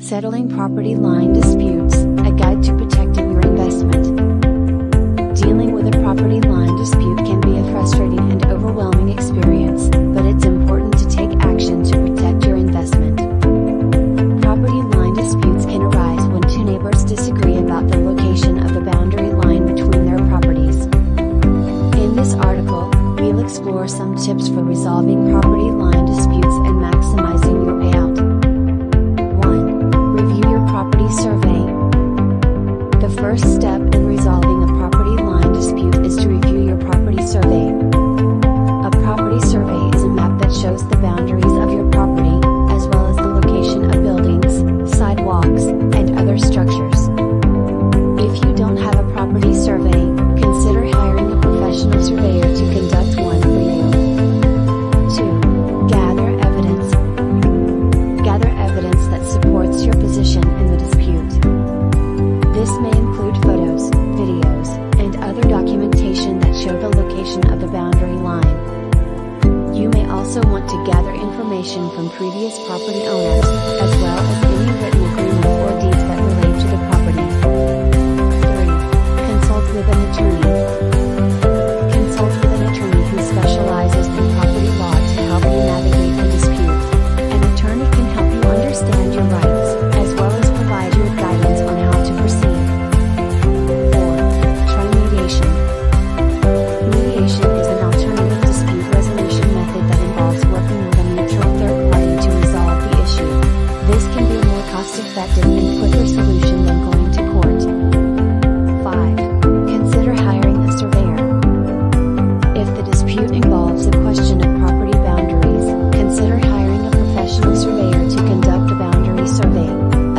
Settling property line disputes, a guide to protecting your investment. Dealing with a property line dispute can be a frustrating and overwhelming experience, but it's important to take action to protect your investment. Property line disputes can arise when two neighbors disagree about the location of the boundary line between their properties. In this article, we'll explore some tips for resolving property line disputes and maximizing survey. The first step in resolving a property line dispute is to review your property survey. Documentation that show the location of the boundary line. You may also want to gather information from previous property owners, as well as any written agreement effective and quicker solution than going to court. 5. Consider hiring a surveyor. If the dispute involves a question of property boundaries, consider hiring a professional surveyor to conduct a boundary survey.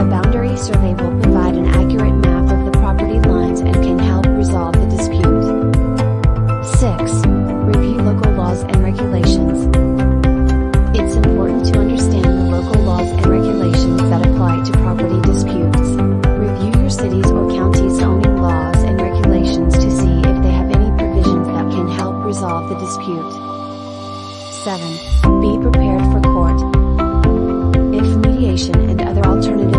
A boundary survey will provide an accurate map of the property lines and can help resolve the dispute. 6. Review local laws and regulations. suit. 7. Be prepared for court. If mediation and other alternatives.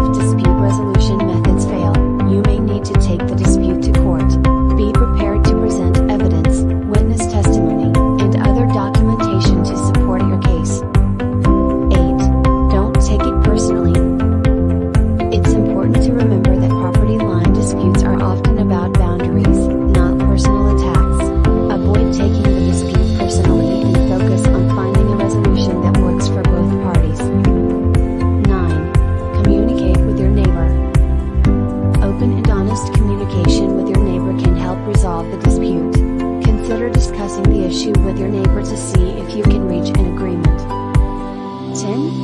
to see if you can reach an agreement. 10.